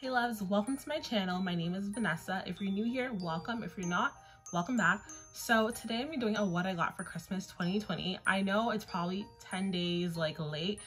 Hey loves, welcome to my channel. My name is Vanessa. If you're new here, welcome. If you're not, welcome back. So today I'm doing a what I got for Christmas 2020. I know it's probably 10 days like late,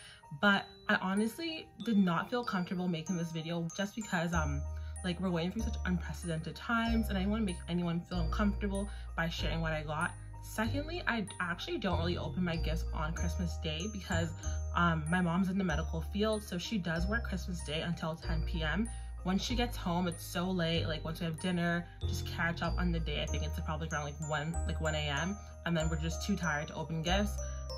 but I honestly did not feel comfortable making this video just because um like we're going through such unprecedented times and I want to make anyone feel uncomfortable by sharing what I got. Secondly, I actually don't really open my gifts on Christmas Day because um, my mom's in the medical field, so she does work Christmas Day until 10 p.m once she gets home it's so late like once we have dinner just catch up on the day. I think it's probably around like 1 like 1 a.m and then we're just too tired to open gifts.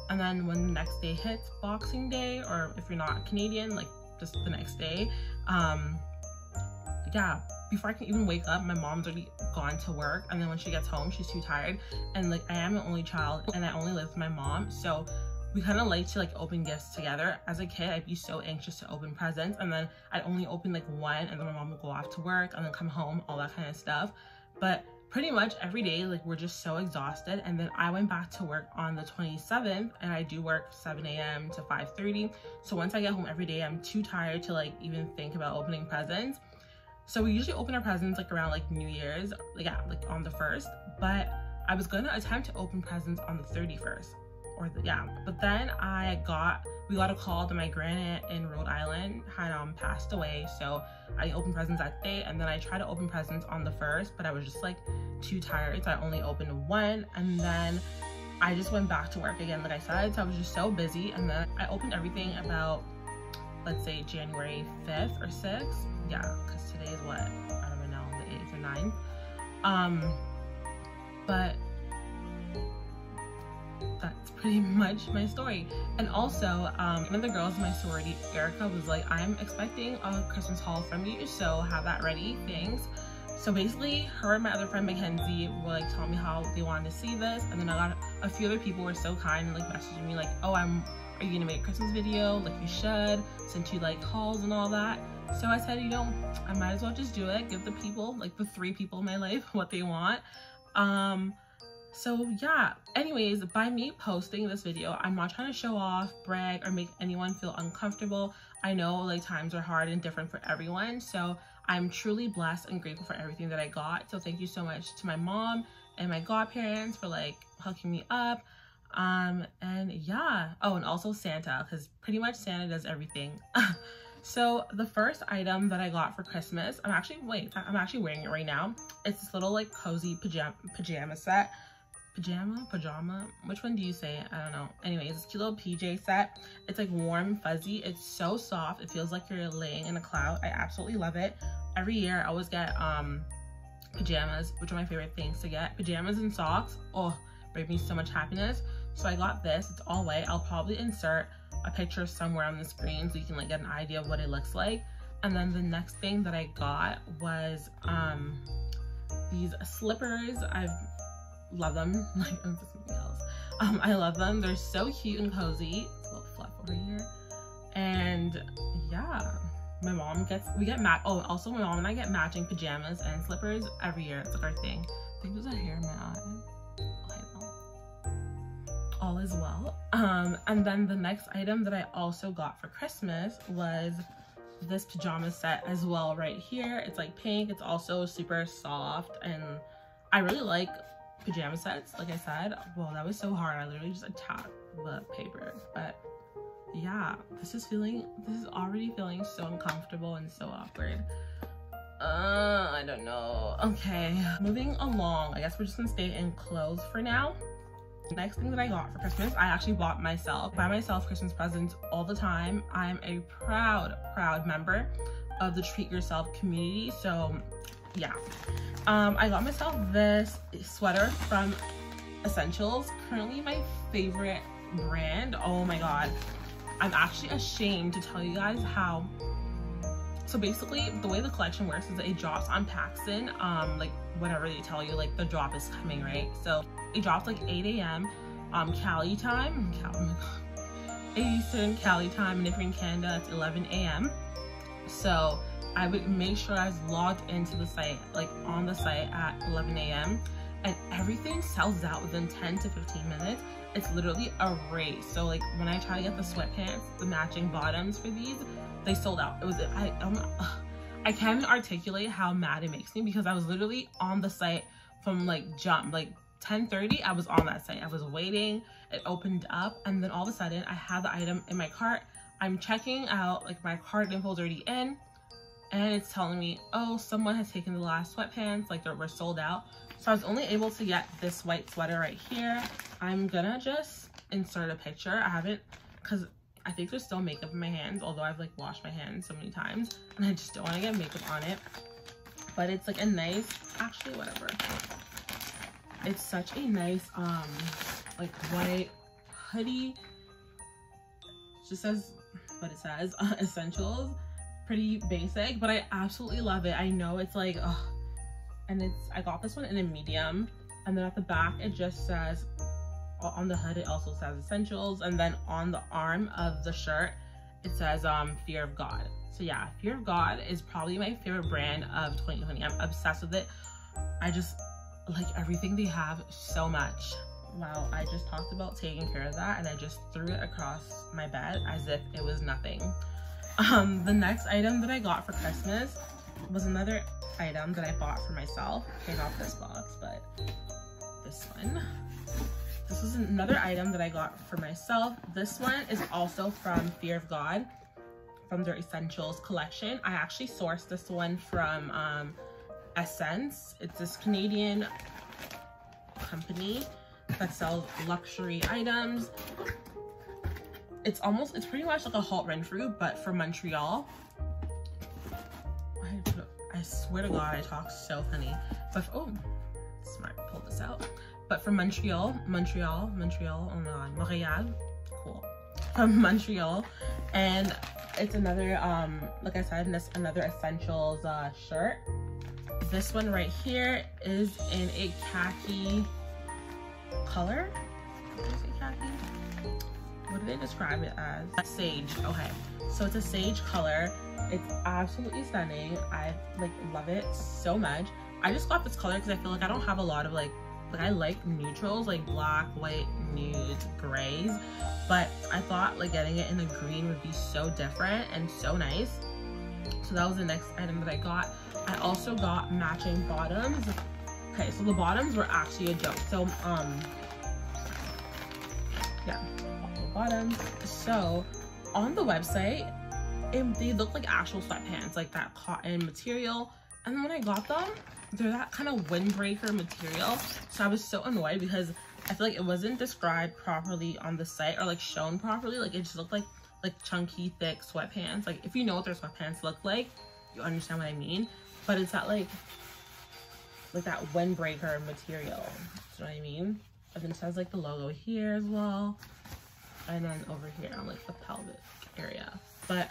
And then when the next day hits boxing day or if you're not canadian like just the next day um yeah before i can even wake up my mom's already gone to work and then when she gets home she's too tired. And like i am an only child and i only live with my mom so we kind of like to like open gifts together. As a kid, I'd be so anxious to open presents and then I'd only open like one and then my mom would go off to work and then come home, all that kind of stuff. But pretty much every day, like we're just so exhausted. And then I went back to work on the 27th and I do work 7 a.m. to 5.30. So once I get home every day, I'm too tired to like even think about opening presents. So we usually open our presents like around like New Year's, like, yeah, like on the 1st. But I was gonna attempt to open presents on the 31st or the, yeah. But then I got, we got a call that my grandaunt in Rhode Island had um passed away. So I opened presents that day and then I tried to open presents on the first, but I was just like too tired. So I only opened one and then I just went back to work again, like I said. So I was just so busy. And then I opened everything about, let's say January 5th or 6th. Yeah, because today is what? I don't know, the 8th or 9th. Um, but that's pretty much my story. And also, um, one of the girls in my sorority, Erica, was like, I'm expecting a Christmas haul from you, so have that ready, thanks. So basically, her and my other friend Mackenzie were like telling me how they wanted to see this, and then I got a few other people were so kind and like messaging me like, oh, I'm, are you gonna make a Christmas video? Like you should, since you like hauls and all that. So I said, you know, I might as well just do it, give the people, like the three people in my life, what they want. Um, so yeah, anyways, by me posting this video, I'm not trying to show off, brag, or make anyone feel uncomfortable. I know like times are hard and different for everyone. So I'm truly blessed and grateful for everything that I got. So thank you so much to my mom and my godparents for like hooking me up. Um, and yeah, oh, and also Santa, because pretty much Santa does everything. so the first item that I got for Christmas, I'm actually, wait, I'm actually wearing it right now. It's this little like cozy pajama, pajama set pajama pajama. Which one do you say? I don't know. Anyways this cute little pj set. It's like warm fuzzy. It's so soft. It feels like you're laying in a cloud. I absolutely love it. Every year i always get um pajamas which are my favorite things to get. Pajamas and socks oh bring me so much happiness. So i got this. It's all white. I'll probably insert a picture somewhere on the screen so you can like get an idea of what it looks like. And then the next thing that i got was um these slippers. I've love them. Like, oh, something else. Um, I love them. They're so cute and cozy. It's a little fluff over here. And yeah, my mom gets, we get mat. Oh, also my mom and I get matching pajamas and slippers every year. It's like our thing. I think there's a hair mat. All is well. Um, and then the next item that I also got for Christmas was this pajama set as well right here. It's like pink. It's also super soft and I really like pajama sets, like I said. Well, that was so hard. I literally just attacked the paper. But yeah, this is feeling, this is already feeling so uncomfortable and so awkward. Uh, I don't know. Okay, moving along. I guess we're just gonna stay in clothes for now. Next thing that I got for Christmas, I actually bought myself, buy myself Christmas presents all the time. I'm a proud, proud member of the Treat Yourself community. So yeah. Um, I got myself this sweater from Essentials. Currently my favorite brand. Oh my god. I'm actually ashamed to tell you guys how so basically the way the collection works is it drops on PacSun um like whatever they tell you like the drop is coming right so it drops like 8 a.m um cali time Cal oh my god 8 eastern cali time and if you're in canada it's 11 a.m so I would make sure I was logged into the site, like on the site at 11 a.m. and everything sells out within 10 to 15 minutes. It's literally a race. So like when I try to get the sweatpants, the matching bottoms for these, they sold out. It was, I, I'm, I can't even articulate how mad it makes me because I was literally on the site from like jump, like 10.30, I was on that site. I was waiting, it opened up, and then all of a sudden I had the item in my cart. I'm checking out, like my cart info is already in, and it's telling me, oh, someone has taken the last sweatpants, like they were sold out. So I was only able to get this white sweater right here. I'm gonna just insert a picture. I haven't, cause I think there's still makeup in my hands, although I've like washed my hands so many times and I just don't wanna get makeup on it. But it's like a nice, actually whatever. It's such a nice, um, like white hoodie. It just says what it says, essentials. Pretty basic, but I absolutely love it. I know it's like, ugh. and it's, I got this one in a medium. And then at the back, it just says on the hood it also says essentials and then on the arm of the shirt it says um fear of god so yeah fear of god is probably my favorite brand of 2020 i'm obsessed with it i just like everything they have so much wow i just talked about taking care of that and i just threw it across my bed as if it was nothing um the next item that i got for christmas was another item that i bought for myself okay not this box but this one this is another item that I got for myself. This one is also from Fear of God, from their Essentials collection. I actually sourced this one from um, SSENSE. It's this Canadian company that sells luxury items. It's almost, it's pretty much like a Holt Renfrew, but for Montreal. I, I swear to God, I talk so funny. But, oh, smart, pull this out but from Montreal, Montreal, Montreal, oh my god, Montreal, cool, from Montreal, and it's another, um, like I said, this another essentials uh, shirt. This one right here is in a khaki color. What do they describe it as? Sage. Okay, so it's a sage color. It's absolutely stunning. I like love it so much. I just got this color because I feel like I don't have a lot of like like I like neutrals, like black, white, nudes, grays, but I thought like getting it in the green would be so different and so nice. So that was the next item that I got. I also got matching bottoms. Okay, so the bottoms were actually a joke. So, um, yeah, bottoms. So, on the website, it, they look like actual sweatpants, like that cotton material. And when I got them, they're that kind of windbreaker material. So I was so annoyed because I feel like it wasn't described properly on the site or like shown properly. Like it just looked like like chunky, thick sweatpants. Like if you know what their sweatpants look like, you understand what I mean. But it's that like like that windbreaker material. You know what I mean? And then it says like the logo here as well. And then over here on like the pelvic area. But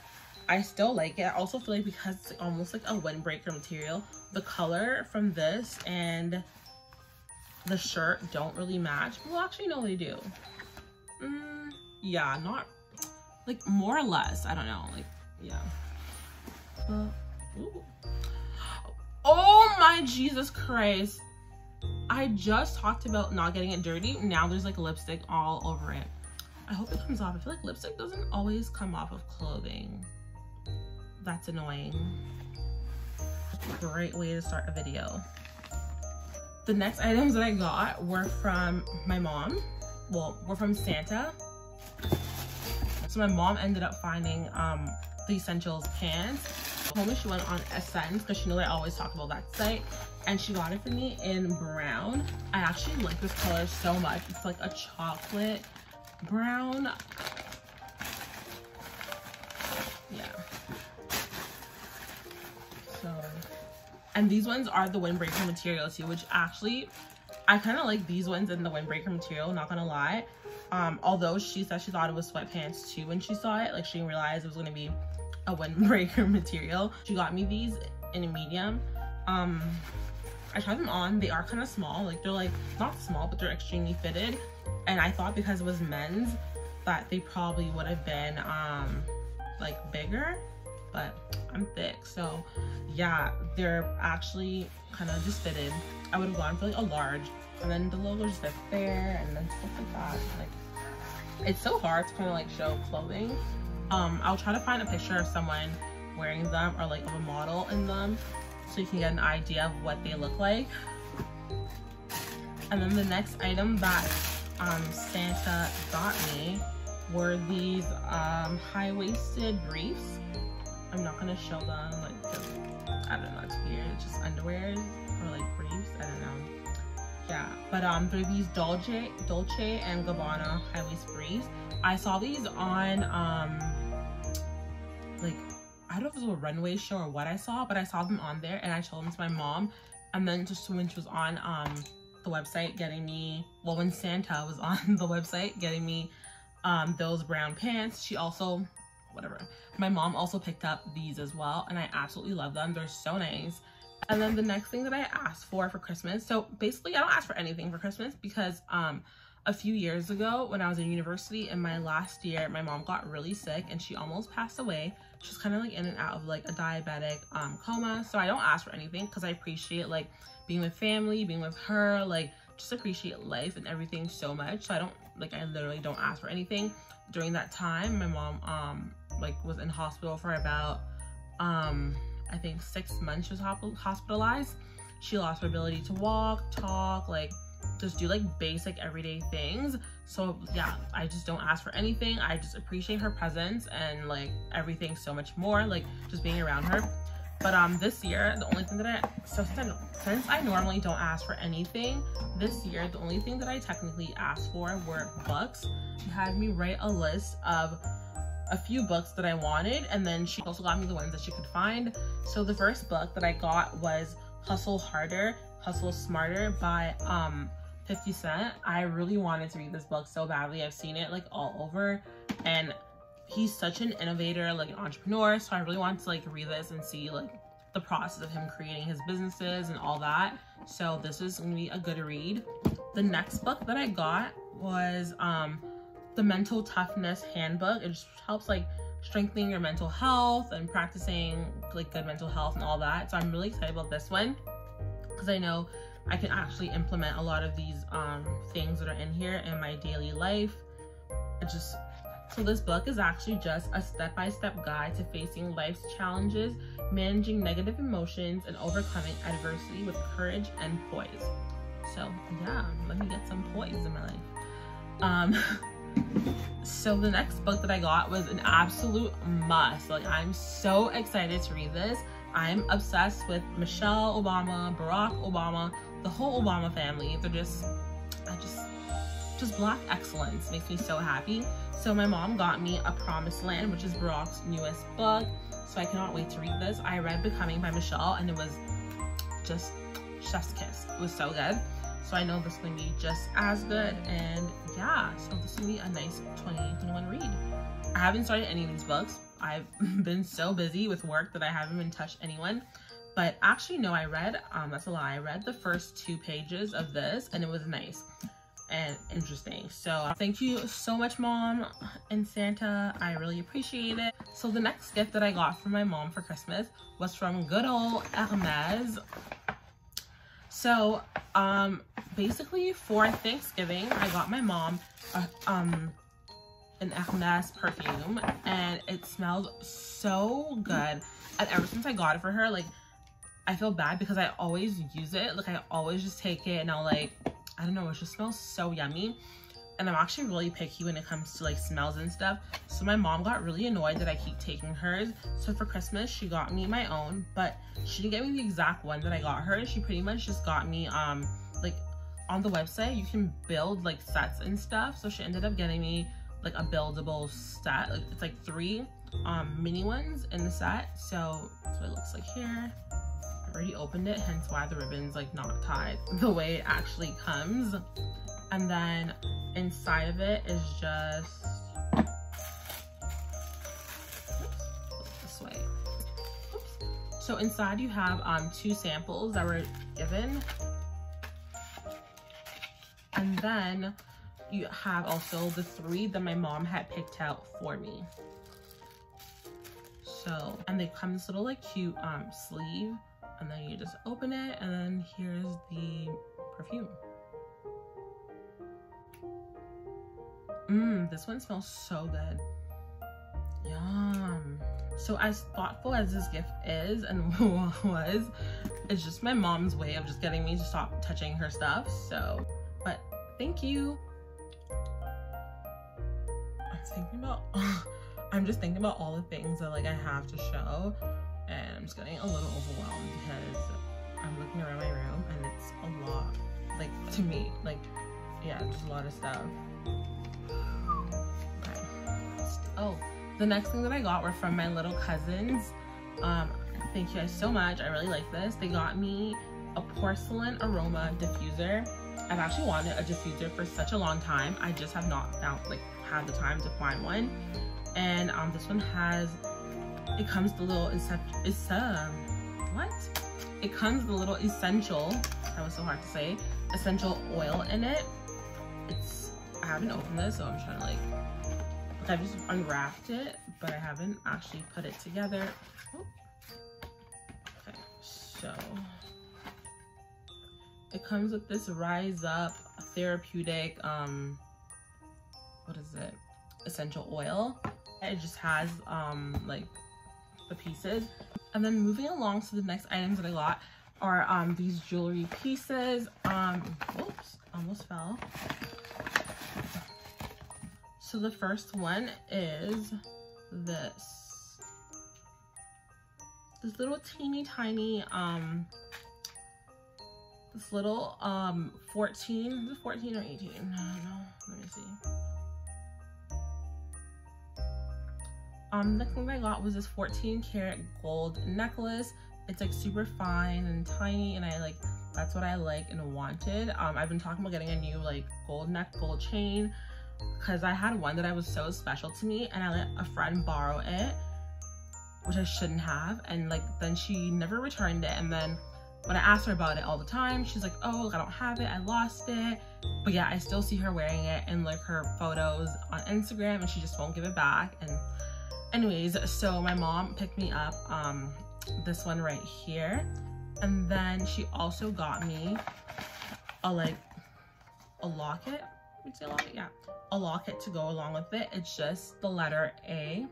I still like it. I also feel like because it's almost like a windbreaker material, the color from this and the shirt don't really match. Well, actually, no, they do. Mm, yeah, not like more or less. I don't know. Like, yeah. Oh my Jesus Christ. I just talked about not getting it dirty. Now there's like lipstick all over it. I hope it comes off. I feel like lipstick doesn't always come off of clothing. That's annoying. Great way to start a video. The next items that I got were from my mom. Well, were from Santa. So my mom ended up finding um, the Essentials pants. Me she went on SSENSE because she knew I always talk about that site. And she got it for me in brown. I actually like this color so much. It's like a chocolate brown. Yeah. So, and these ones are the windbreaker material too, which actually, I kind of like these ones in the windbreaker material, not gonna lie. Um, although she said she thought it was sweatpants too when she saw it. Like she didn't realize it was gonna be a windbreaker material. She got me these in a medium. Um, I tried them on. They are kind of small. Like they're like, not small, but they're extremely fitted. And I thought because it was men's that they probably would have been um, like bigger but I'm thick. So yeah, they're actually kind of just fitted. I would have gone for like a large and then the logo just fit there and then stuff like that. Like it's so hard to kind of like show clothing. Um, I'll try to find a picture of someone wearing them or like of a model in them so you can get an idea of what they look like. And then the next item that um, Santa got me were these um, high-waisted briefs. I'm not gonna show them like cause, I don't know, it's weird. It's just underwear or like briefs. I don't know. Yeah, but um, they're these Dolce, Dolce and Gabbana high-waist briefs. I saw these on um, like I don't know if it was a runway show or what I saw, but I saw them on there and I showed them to my mom. And then just when she was on um the website getting me, well, when Santa was on the website getting me um those brown pants, she also, whatever. My mom also picked up these as well and I absolutely love them. They're so nice. And then the next thing that I asked for for Christmas, so basically I don't ask for anything for Christmas because um a few years ago when I was in university in my last year, my mom got really sick and she almost passed away. She's kind of like in and out of like a diabetic um, coma. So I don't ask for anything because I appreciate like being with family, being with her, like just appreciate life and everything so much. So I don't like, I literally don't ask for anything. During that time, my mom um like was in hospital for about um I think six months she was hospitalized. She lost her ability to walk, talk, like just do like basic everyday things. So yeah, I just don't ask for anything. I just appreciate her presence and like everything so much more, like just being around her. But um, this year, the only thing that I, so since I, since I normally don't ask for anything, this year, the only thing that I technically asked for were books. She had me write a list of a few books that I wanted, and then she also got me the ones that she could find. So the first book that I got was Hustle Harder, Hustle Smarter by um, 50 Cent. I really wanted to read this book so badly. I've seen it like all over and he's such an innovator, like an entrepreneur. So I really want to like read this and see like the process of him creating his businesses and all that. So this is gonna be a good read. The next book that I got was um the Mental Toughness Handbook. It just helps like strengthening your mental health and practicing like good mental health and all that. So I'm really excited about this one because I know I can actually implement a lot of these um, things that are in here in my daily life. It just so this book is actually just a step-by-step -step guide to facing life's challenges, managing negative emotions, and overcoming adversity with courage and poise. So yeah, let me get some poise in my life. Um, so the next book that I got was an absolute must. Like I'm so excited to read this. I'm obsessed with Michelle Obama, Barack Obama, the whole Obama family. They're just, I just, just black excellence makes me so happy. So my mom got me A Promised Land, which is Barack's newest book. So I cannot wait to read this. I read Becoming by Michelle and it was just chef's kiss. It was so good. So I know this is going to be just as good. And yeah, so this is going to be a nice 2021 read. I haven't started any of these books. I've been so busy with work that I haven't even touched anyone. But actually, no, I read, um, that's a lie. I read the first two pages of this and it was nice and interesting. So thank you so much, Mom and Santa. I really appreciate it. So the next gift that I got from my mom for Christmas was from good old Hermes. So um, basically for Thanksgiving, I got my mom a, um, an Hermes perfume and it smelled so good. And ever since I got it for her, like I feel bad because I always use it. Like I always just take it and I'll like, I don't know, it just smells so yummy. And I'm actually really picky when it comes to like smells and stuff. So my mom got really annoyed that I keep taking hers. So for Christmas, she got me my own, but she didn't get me the exact one that I got her. She pretty much just got me, um, like on the website, you can build like sets and stuff. So she ended up getting me like a buildable set. Like, it's like three um, mini ones in the set. So that's what it looks like here I already opened it, hence why the ribbon's like not tied the way it actually comes. And then inside of it is just, this way. Oops. So inside you have um, two samples that were given. And then you have also the three that my mom had picked out for me. So, and they come this little like cute um, sleeve and then you just open it and then here's the perfume. Mmm, this one smells so good. Yum. So as thoughtful as this gift is and was, it's just my mom's way of just getting me to stop touching her stuff. So, but thank you. I'm thinking about, I'm just thinking about all the things that like I have to show and I'm just getting a little overwhelmed because I'm looking around my room and it's a lot, like to me, like, yeah, just a lot of stuff. Oh, the next thing that I got were from my little cousins. Um, thank you guys so much. I really like this. They got me a porcelain aroma diffuser. I've actually wanted a diffuser for such a long time. I just have not found, like, had the time to find one. And um, this one has, it comes the little, it's, it's uh, what? It comes the little essential, that was so hard to say, essential oil in it. It's, I haven't opened this, so I'm trying to like I've just unwrapped it, but I haven't actually put it together. Okay, so it comes with this Rise Up therapeutic, um, what is it? Essential oil. It just has um, like the pieces. And then moving along to the next items that I got are um, these jewelry pieces. Um, oops, almost fell. So the first one is this. This little teeny tiny, um, this little um 14, is it 14 or 18? I don't know. Let me see. Um, the thing I got was this 14 karat gold necklace. It's like super fine and tiny and I like, that's what I like and wanted. Um, I've been talking about getting a new like gold neck, gold chain because I had one that I was so special to me and I let a friend borrow it, which I shouldn't have. And like, then she never returned it. And then when I asked her about it all the time, she's like, oh, I don't have it. I lost it. But yeah, I still see her wearing it in like her photos on Instagram and she just won't give it back. And anyways, so my mom picked me up um, this one right here. And then she also got me a like a locket. Say locket? Yeah a locket to go along with it. It's just the letter A.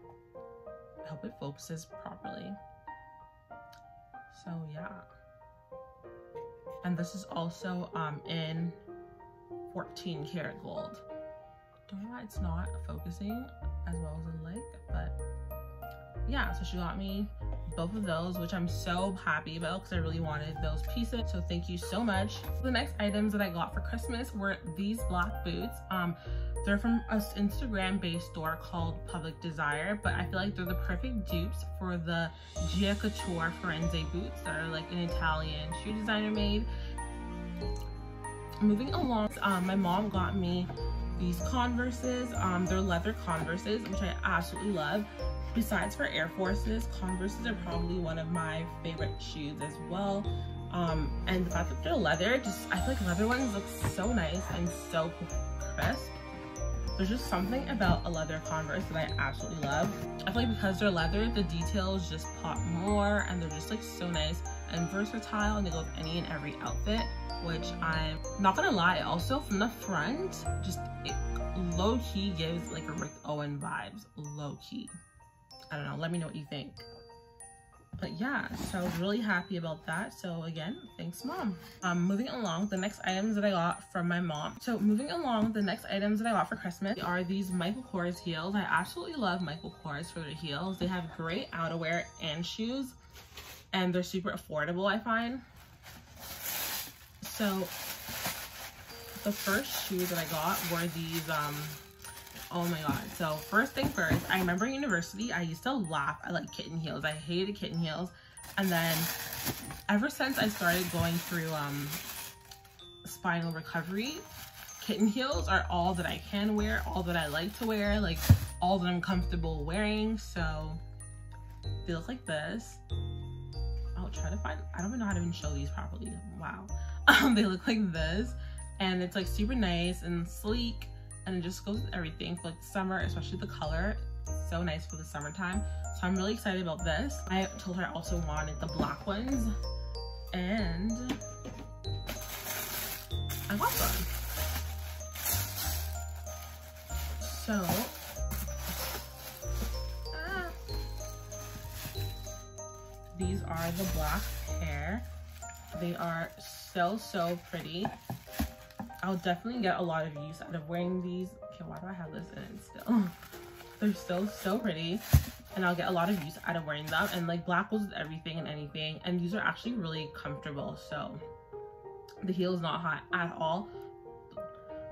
I hope it focuses properly. So yeah. And this is also um, in 14 karat gold. Don't know why it's not focusing as well as I like, but yeah, so she got me both of those, which I'm so happy about because I really wanted those pieces. So thank you so much. The next items that I got for Christmas were these black boots. Um, they're from an Instagram-based store called Public Desire, but I feel like they're the perfect dupes for the Gia Couture boots that are like an Italian shoe designer made. Moving along, um, my mom got me these Converses. Um, they're leather Converses, which I absolutely love. Besides for Air Forces, Converses are probably one of my favorite shoes as well. Um, and the fact that they're leather, just I feel like leather ones look so nice and so crisp. There's just something about a leather Converse that I absolutely love. I feel like because they're leather, the details just pop more and they're just like so nice and versatile and they go with any and every outfit, which I'm not gonna lie, also from the front, just it low key gives like a Rick Owen vibes, low key. I don't know, let me know what you think. But yeah so really happy about that. So again thanks mom. Um moving along the next items that i got from my mom. So moving along the next items that i got for christmas are these michael kors heels. I absolutely love michael kors for their heels. They have great outerwear and shoes and they're super affordable i find. So the first shoe that i got were these um Oh my god. So first thing first, I remember in university, I used to laugh at like kitten heels. I hated kitten heels. And then ever since I started going through um, spinal recovery, kitten heels are all that I can wear, all that I like to wear, like all that I'm comfortable wearing. So they look like this. I'll try to find, I don't even know how to even show these properly. Wow. Um, they look like this and it's like super nice and sleek and it just goes with everything for like summer, especially the color. So nice for the summertime. So I'm really excited about this. I told her I also wanted the black ones and I got them. So, ah, these are the black pair. They are so, so pretty. I'll definitely get a lot of use out of wearing these. Okay, why do I have this in still? They're so, so pretty. And I'll get a lot of use out of wearing them. And like black with everything and anything. And these are actually really comfortable. So the heel is not high at all.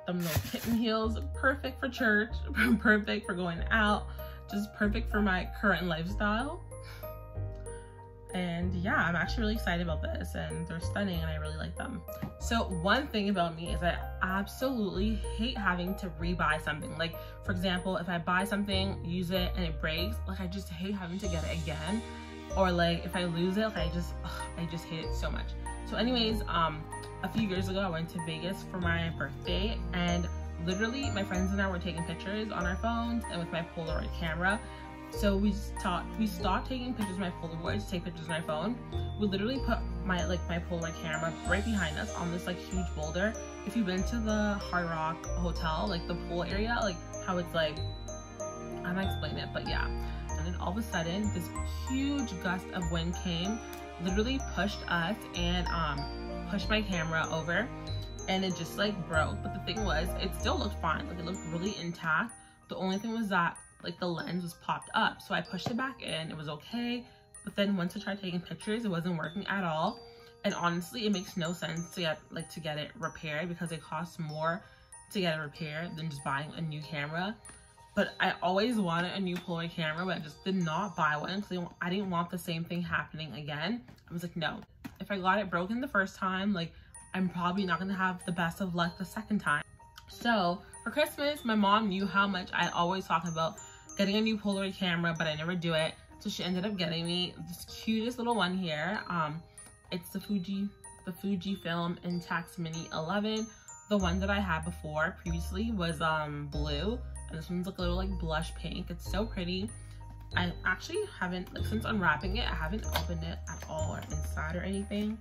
Them little kitten heels, perfect for church, perfect for going out, just perfect for my current lifestyle and yeah i'm actually really excited about this and they're stunning and i really like them. So one thing about me is i absolutely hate having to rebuy something. Like for example if i buy something use it and it breaks like i just hate having to get it again. Or like if i lose it like i just ugh, i just hate it so much. So anyways um a few years ago i went to vegas for my birthday and literally my friends and i were taking pictures on our phones and with my polaroid camera so we stopped we taking pictures of my Polaroid take pictures of my phone. We literally put my like my Polaroid camera right behind us on this like huge boulder. If you've been to the Hard Rock Hotel, like the pool area, like how it's like I'm not explain it, but yeah. And then all of a sudden this huge gust of wind came, literally pushed us and um pushed my camera over and it just like broke. But the thing was it still looked fine. Like it looked really intact. The only thing was that like the lens was popped up. So I pushed it back in, it was okay. But then once I tried taking pictures, it wasn't working at all. And honestly, it makes no sense to get like to get it repaired because it costs more to get it repaired than just buying a new camera. But I always wanted a new Polaroid camera, but I just did not buy one because I didn't want the same thing happening again. I was like, no, if I got it broken the first time, like I'm probably not gonna have the best of luck the second time. So for Christmas, my mom knew how much I always talk about getting a new Polaroid camera, but I never do it. So she ended up getting me this cutest little one here. Um, it's the Fuji, the Fujifilm Instax Mini 11. The one that I had before previously was um blue, and this one's like a little like blush pink. It's so pretty. I actually haven't, like since unwrapping it, I haven't opened it at all or inside or anything.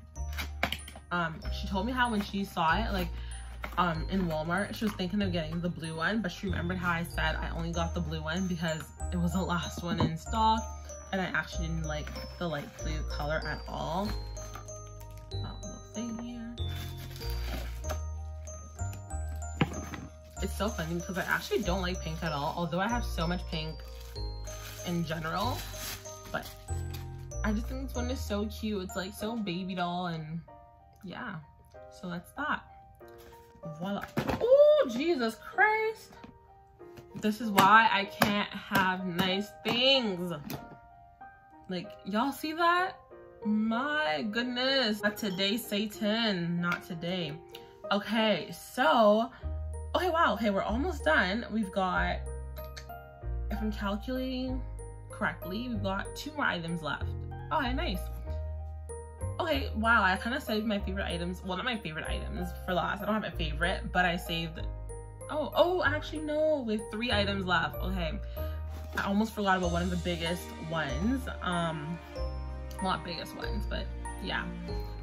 Um, she told me how when she saw it, like um, in Walmart. She was thinking of getting the blue one, but she remembered how I said I only got the blue one because it was the last one in stock and I actually didn't like the light blue color at all. Oh. It's so funny because I actually don't like pink at all, although I have so much pink in general, but I just think this one is so cute. It's like so baby doll and yeah, so that's that voila. Oh jesus christ. This is why i can't have nice things. Like y'all see that? My goodness. Not today satan. Not today. Okay so okay wow. Okay we're almost done. We've got if i'm calculating correctly we've got two more items left. Oh nice Okay, wow, I kind of saved my favorite items. Well, not my favorite items for last. I don't have a favorite, but I saved... Oh, oh, actually, no. with three items left. Okay. I almost forgot about one of the biggest ones. Um, not biggest ones, but yeah.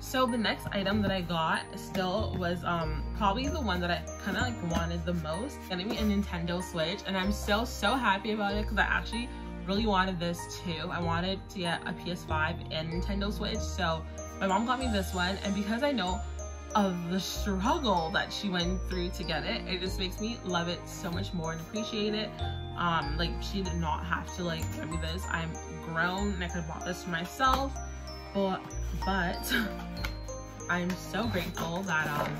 So the next item that I got still was um probably the one that I kind of like wanted the most. Getting me a Nintendo Switch, and I'm so, so happy about it because I actually really wanted this too. I wanted to get a PS5 and Nintendo Switch, so my mom got me this one and because I know of the struggle that she went through to get it, it just makes me love it so much more and appreciate it. Um, like she did not have to like give me this. I'm grown and I could have bought this for myself, but, but I'm so grateful that um,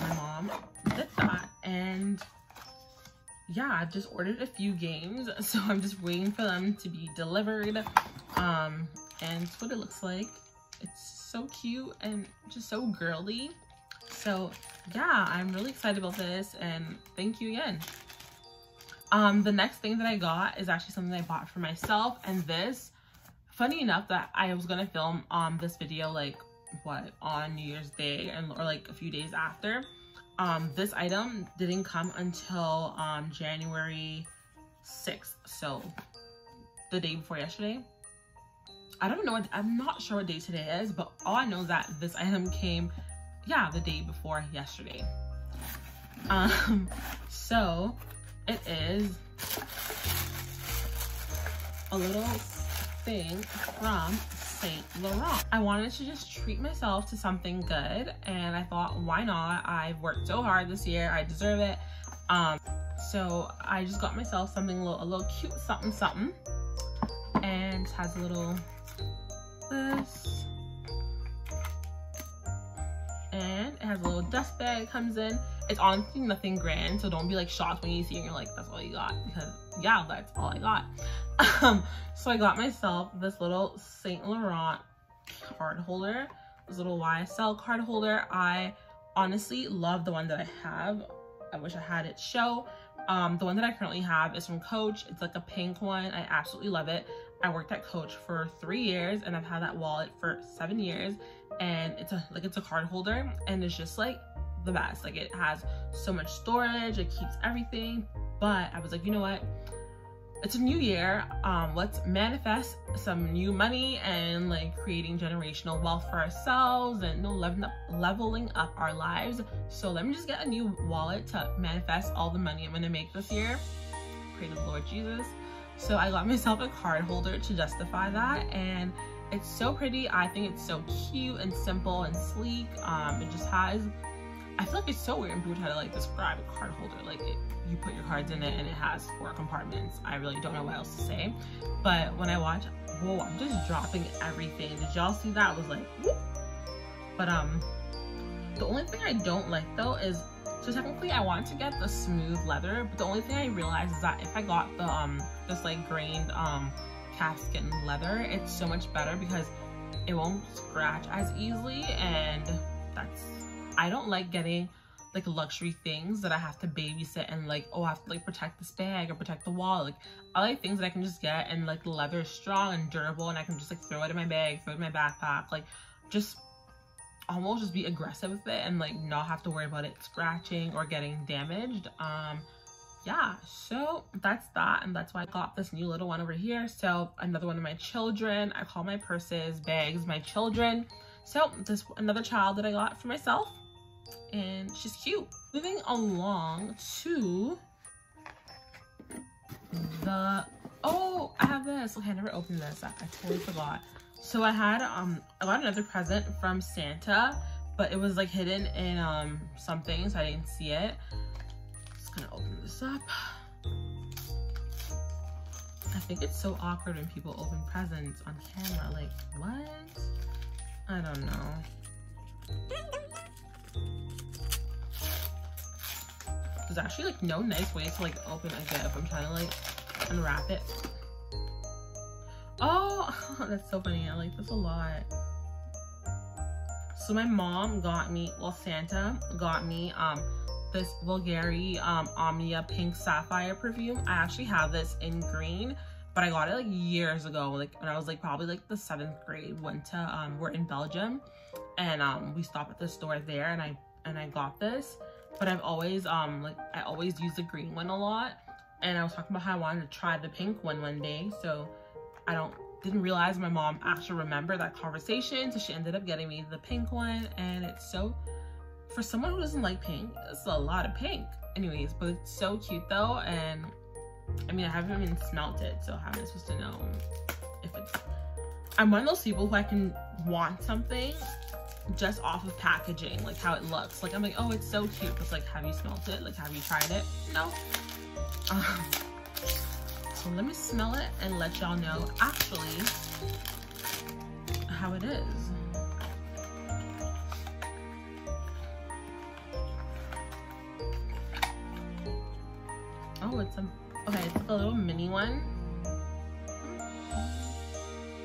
my mom did that and yeah, I've just ordered a few games, so I'm just waiting for them to be delivered. Um, and it's what it looks like. It's so cute and just so girly. So yeah, I'm really excited about this and thank you again. Um, the next thing that I got is actually something I bought for myself and this, funny enough that I was gonna film um this video like what on New Year's Day and or like a few days after. Um, this item didn't come until um January 6th, so the day before yesterday. I don't know, what, I'm not sure what day today is, but all I know is that this item came, yeah, the day before yesterday. Um, so it is a little thing from Saint Laurent. I wanted to just treat myself to something good and I thought, why not? I've worked so hard this year, I deserve it. Um, so I just got myself something a little, a little cute something something and has a little this. And it has a little dust bag that comes in. It's honestly nothing grand so don't be like shocked when you see it and you're like that's all you got because yeah that's all i got. Um so i got myself this little saint laurent card holder this little ysl card holder. I honestly love the one that i have. I wish i had it show. Um the one that i currently have is from coach. It's like a pink one. I absolutely love it i worked at coach for three years and i've had that wallet for seven years and it's a like it's a card holder and it's just like the best. Like it has so much storage it keeps everything but i was like you know what? It's a new year um let's manifest some new money and like creating generational wealth for ourselves and up leveling up our lives. So let me just get a new wallet to manifest all the money i'm gonna make this year. Pray to the lord jesus so i got myself a card holder to justify that and it's so pretty. I think it's so cute and simple and sleek. Um, it just has, I feel like it's so weird people try to like describe a card holder. Like it, you put your cards in it and it has four compartments. I really don't know what else to say. But when I watch, whoa, I'm just dropping everything. Did y'all see that? I was like, whoop. But um, the only thing I don't like though is, so technically I wanted to get the smooth leather, but the only thing I realized is that if I got the um, this like grained um, calfskin leather, it's so much better because it won't scratch as easily and that's, I don't like getting like luxury things that I have to babysit and like, oh, I have to like protect this bag or protect the wall. Like I like things that I can just get and like the leather is strong and durable and I can just like throw it in my bag, throw it in my backpack, like just almost just be aggressive with it and like not have to worry about it scratching or getting damaged. Um, yeah, so that's that. And that's why I got this new little one over here. So another one of my children. I call my purses, bags, my children. So this another child that I got for myself. And she's cute. Moving along to the, oh, I have this. Okay, I never opened this. I, I totally forgot. So I had, um, I got another present from Santa, but it was like hidden in um something, so I didn't see it gonna open this up. I think it's so awkward when people open presents on camera. Like, what? I don't know. There's actually like no nice way to like open a gift. I'm trying to like unwrap it. That's so funny. I like this a lot. So my mom got me, well Santa got me um this Bulgari um, Omnia Pink Sapphire perfume. I actually have this in green, but I got it like years ago, like when I was like probably like the seventh grade. Went to um, we're in Belgium, and um, we stopped at the store there, and I and I got this. But I've always um like I always use the green one a lot, and I was talking about how I wanted to try the pink one one day, so I don't didn't realize my mom actually remembered that conversation, so she ended up getting me the pink one, and it's so for someone who doesn't like pink, it's a lot of pink. Anyways, but it's so cute though. And I mean, I haven't even smelt it. So how am I supposed to know if it's, I'm one of those people who I can want something just off of packaging, like how it looks. Like I'm like, oh, it's so cute. But like, have you smelt it? Like, have you tried it? No. Um, let me smell it and let y'all know actually how it is. Oh, it's a, okay, it's like a little mini one.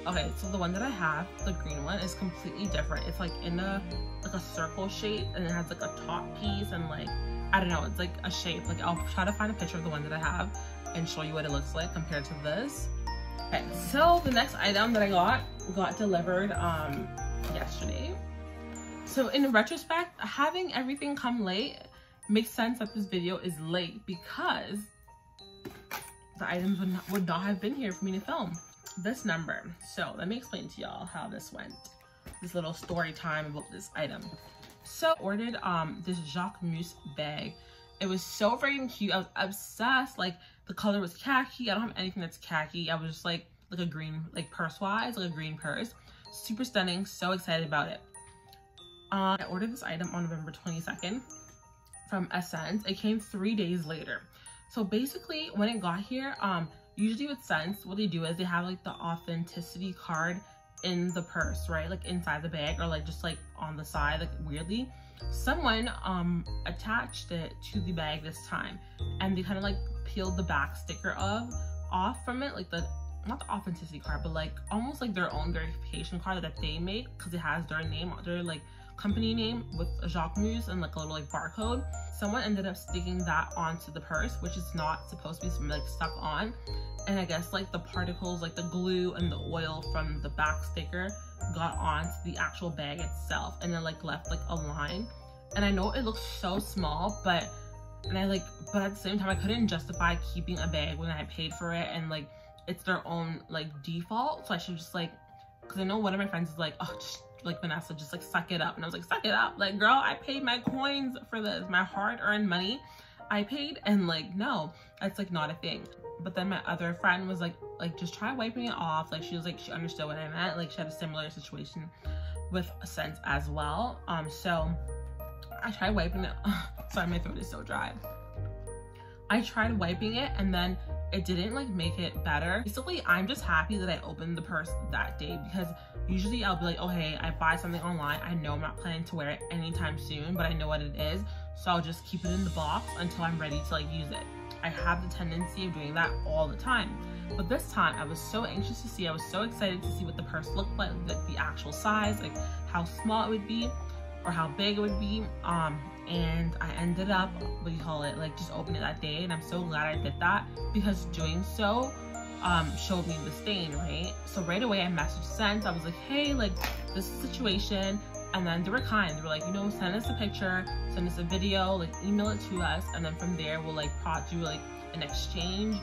Okay, so the one that I have, the green one, is completely different. It's like in a, like a circle shape and it has like a top piece and like, I don't know, it's like a shape. Like I'll try to find a picture of the one that I have and show you what it looks like compared to this. Okay, so the next item that I got, got delivered um, yesterday. So in retrospect, having everything come late makes sense that this video is late because the items would not, would not have been here for me to film this number. So let me explain to y'all how this went. This little story time about this item. So ordered um this Jacques Jacquemus bag. It was so freaking cute. I was obsessed. Like the color was khaki. I don't have anything that's khaki. I was just like, like a green, like purse-wise, like a green purse. Super stunning, so excited about it. Uh, I ordered this item on November 22nd from SSENSE. It came three days later. So basically, when it got here, um, usually with SSENSE, what they do is they have like the authenticity card in the purse, right? Like inside the bag or like just like on the side, like weirdly. Someone um attached it to the bag this time and they kind of like peeled the back sticker of off from it, like the not the authenticity card, but like almost like their own verification card that they made because it has their name, their like company name with Jacques Jacquemus and like a little like barcode. Someone ended up sticking that onto the purse, which is not supposed to be like stuck on. And I guess like the particles, like the glue and the oil from the back sticker got onto the actual bag itself and then like left like a line. And I know it looks so small, but and I like, but at the same time, I couldn't justify keeping a bag when I paid for it and like it's their own like default. So I should just like, cause I know one of my friends is like, oh, just like Vanessa, just like suck it up. And I was like, suck it up. Like, girl, I paid my coins for this, my hard earned money. I paid and like, no, that's like not a thing. But then my other friend was like, like, just try wiping it off. Like, she was like, she understood what I meant. Like, she had a similar situation with SSENSE as well. Um, so I tried wiping it. Sorry, my throat is so dry. I tried wiping it and then it didn't like make it better. Basically, I'm just happy that I opened the purse that day because usually I'll be like, oh hey, I buy something online. I know I'm not planning to wear it anytime soon, but I know what it is. So I'll just keep it in the box until I'm ready to like use it. I have the tendency of doing that all the time. But this time I was so anxious to see, I was so excited to see what the purse looked like, like the actual size, like how small it would be or how big it would be. Um, and I ended up, what do you call it, like just opening it that day. And I'm so glad I did that because doing so um, showed me the stain, right? So right away I messaged SSENSE. I was like, hey, like this situation. And then they were kind. They were like, you know, send us a picture, send us a video, like email it to us. And then from there, we'll like do like an exchange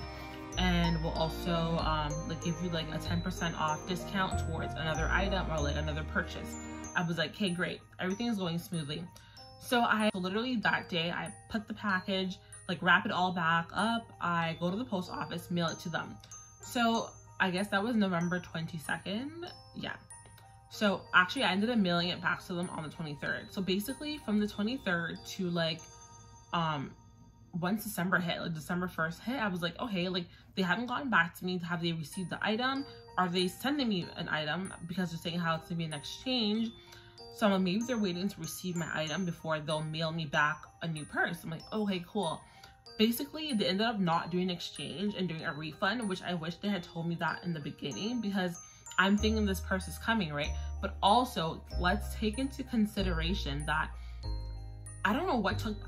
and we'll also um, like give you like a 10% off discount towards another item or like another purchase. I was like, okay, great. Everything is going smoothly. So I literally that day, I put the package, like wrap it all back up. I go to the post office, mail it to them. So I guess that was November 22nd. Yeah. So actually I ended up mailing it back to them on the 23rd. So basically from the 23rd to like, um, once December hit, like December 1st hit, I was like, okay, like they haven't gotten back to me. To have they received the item? Are they sending me an item because they're saying how it's gonna be an exchange? So like, maybe they're waiting to receive my item before they'll mail me back a new purse. I'm like, okay, cool. Basically, they ended up not doing exchange and doing a refund, which I wish they had told me that in the beginning because I'm thinking this purse is coming, right? But also, let's take into consideration that I don't know what took,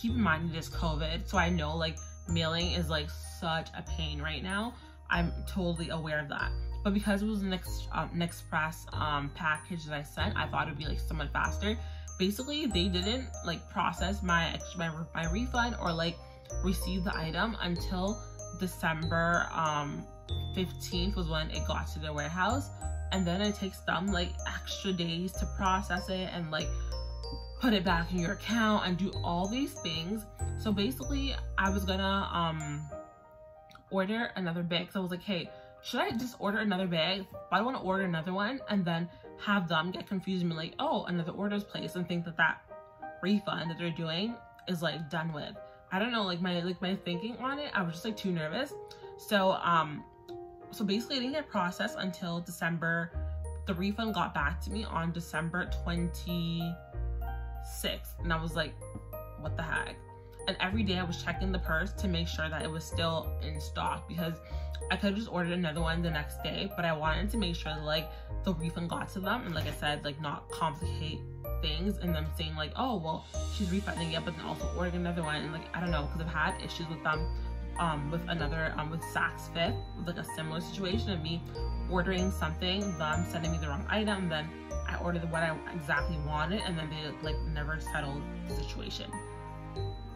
keep in mind it is COVID, so I know like mailing is like such a pain right now. I'm totally aware of that. But because it was an, ex um, an express um, package that I sent, I thought it'd be like somewhat faster. Basically, they didn't like process my my, my refund or like receive the item until December um, 15th was when it got to the warehouse. And then it takes them like extra days to process it and like put it back in your account and do all these things. So basically, I was gonna um order another bag. So I was like, hey, should I just order another bag? But I want to order another one and then have them get confused and be like, oh, another order's placed and think that that refund that they're doing is like done with. I don't know, like my like my thinking on it, I was just like too nervous. So um, so basically it didn't get processed until December. The refund got back to me on December 26th. And I was like, what the heck? And every day I was checking the purse to make sure that it was still in stock because I could have just ordered another one the next day, but I wanted to make sure that like the refund got to them and like I said, like not complicate things and them saying like, oh, well, she's refunding it, but then also ordering another one. And like, I don't know, because I've had issues with them um, with another, um, with Saks Fifth, like a similar situation of me ordering something, them sending me the wrong item, then I ordered what I exactly wanted, and then they like never settled the situation.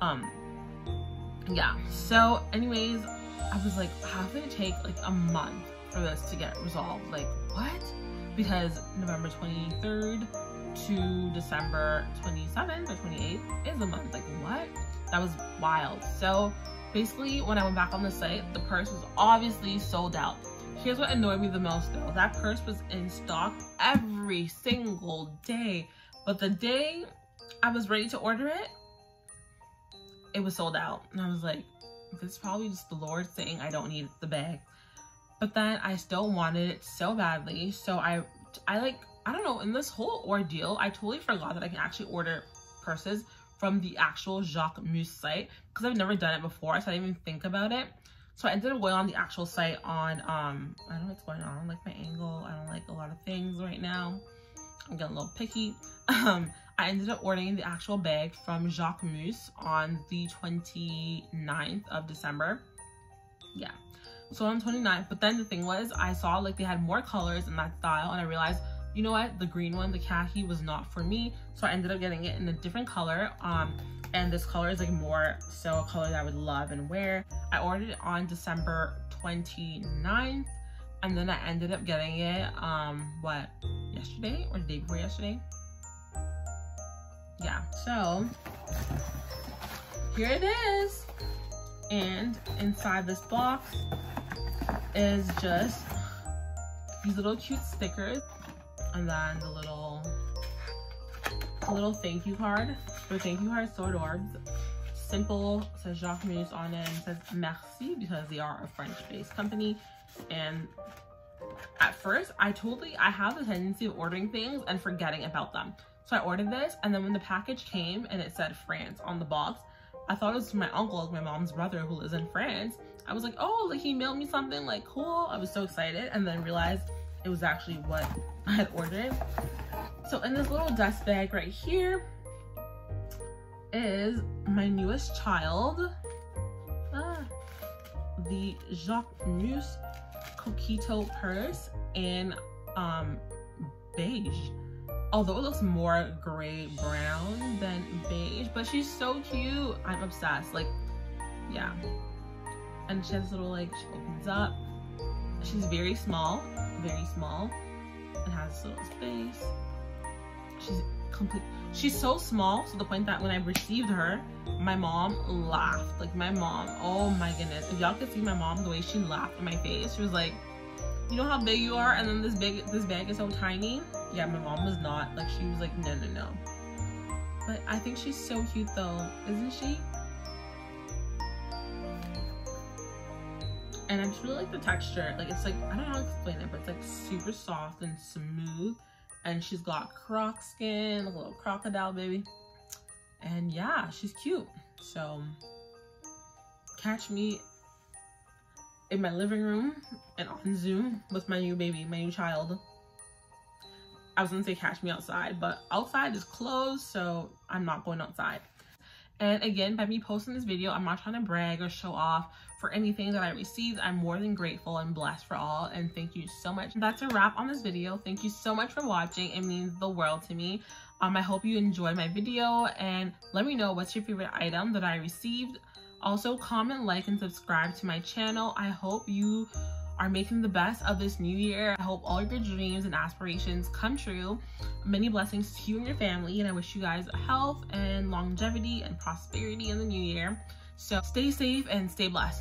Um, yeah, so anyways, I was like, how can it take like a month for this to get resolved? Like, what? Because November 23rd to December 27th or 28th is a month. Like, what? That was wild. So basically, when I went back on the site, the purse was obviously sold out. Here's what annoyed me the most though. That purse was in stock every single day. But the day I was ready to order it, it was sold out. And I was like, this is probably just the Lord saying I don't need the bag. But then I still wanted it so badly. So I, I like, I don't know, in this whole ordeal, I totally forgot that I can actually order purses from the actual Jacquemus site because I've never done it before. So I didn't even think about it. So I ended up going on the actual site on, um, I don't know what's going on. I don't like my angle. I don't like a lot of things right now. I'm getting a little picky. Um, I ended up ordering the actual bag from Jacquemus on the 29th of December. Yeah. So on 29th, but then the thing was, I saw like they had more colors in that style and I realized, you know what, the green one, the khaki was not for me. So I ended up getting it in a different color. Um, and this color is like more so a color that I would love and wear. I ordered it on December 29th and then I ended up getting it, um, what, yesterday or the day before yesterday? Yeah, so here it is. And inside this box is just these little cute stickers and then the little little thank you card. The thank you card is so adorbs. Simple says Jacques Jacquemus on it and says merci because they are a French-based company. And at first, I totally I have the tendency of ordering things and forgetting about them. So I ordered this and then when the package came and it said France on the box, I thought it was my uncle, my mom's brother who lives in France. I was like, oh, like he mailed me something, like cool. I was so excited and then realized it was actually what I had ordered. So in this little dust bag right here is my newest child, ah, the Jacquemus Chiquito purse in um, beige. Although it looks more gray brown than beige but she's so cute. I'm obsessed. Like yeah. And she has little like she opens up she's very small very small and has little space. She's complete she's so small to the point that when i received her my mom laughed. Like my mom oh my goodness. If y'all could see my mom the way she laughed in my face she was like you know how big you are and then this big this bag is so tiny? Yeah my mom was not. Like she was like no no no. But i think she's so cute though isn't she and i just really like the texture like it's like i don't know how to explain it but it's like super soft and smooth and she's got croc skin a little crocodile baby and yeah she's cute so catch me in my living room and on Zoom with my new baby, my new child. I was gonna say catch me outside, but outside is closed, so I'm not going outside. And again, by me posting this video, I'm not trying to brag or show off for anything that I received. I'm more than grateful and blessed for all, and thank you so much. That's a wrap on this video. Thank you so much for watching. It means the world to me. Um, I hope you enjoyed my video, and let me know what's your favorite item that I received. Also, comment, like, and subscribe to my channel. I hope you are making the best of this new year. I hope all your dreams and aspirations come true. Many blessings to you and your family, and I wish you guys health and longevity and prosperity in the new year. So stay safe and stay blessed.